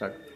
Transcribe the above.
start